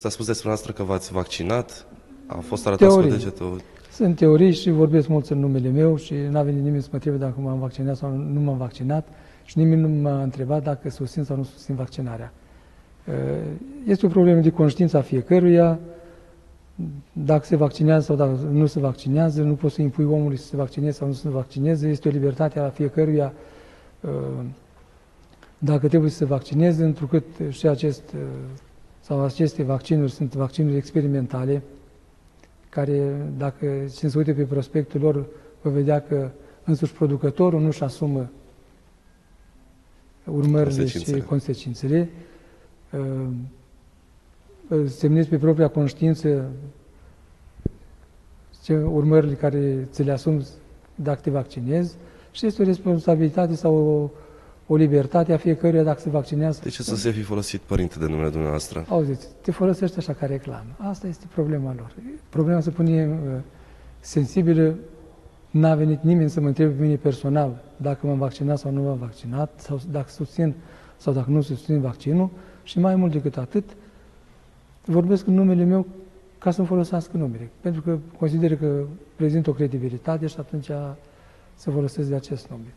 S-a spus despre noastră că v-ați vaccinat, a fost arătat Teorii. cu degetul. Sunt teorii și vorbesc mulți în numele meu și n-a venit nimeni să mă întrebe dacă m-am vaccinat sau nu m-am vaccinat și nimeni nu m-a întrebat dacă susțin sau nu susțin vaccinarea. Uh, Este o problemă de conștiință a fiecăruia, dacă se vaccinează sau dacă nu se vaccinează, nu poți să impui omului să se vaccineze sau nu să se vaccineze, este o libertate a fiecăruia uh, dacă trebuie să se vaccineze, întrucât și acest uh, sau aceste vaccinuri sunt vaccinuri experimentale, care, dacă cine se uite pe prospectul lor, va vedea că însuși producătorul nu-și asumă urmările Consecințele. și consecințele. Uh, Semnezi pe propria conștiință ce urmările care ți le asumi dacă te vaccinezi și este o responsabilitate sau o, o libertate a fiecăruia dacă se vaccinează. De ce să se fi folosit părinte de numele dumneavoastră? Auziți, te folosești așa ca reclamă. Asta este problema lor. Problema se pune uh, sensibilă. N-a venit nimeni să mă întrebe pe mine personal dacă m-am vaccinat sau nu m-am vaccinat, sau dacă susțin sau dacă nu susțin vaccinul. Și mai mult decât atât, vorbesc în numele meu ca să-mi folosească numele. Pentru că consider că prezint o credibilitate și atunci să folosesc de acest nume.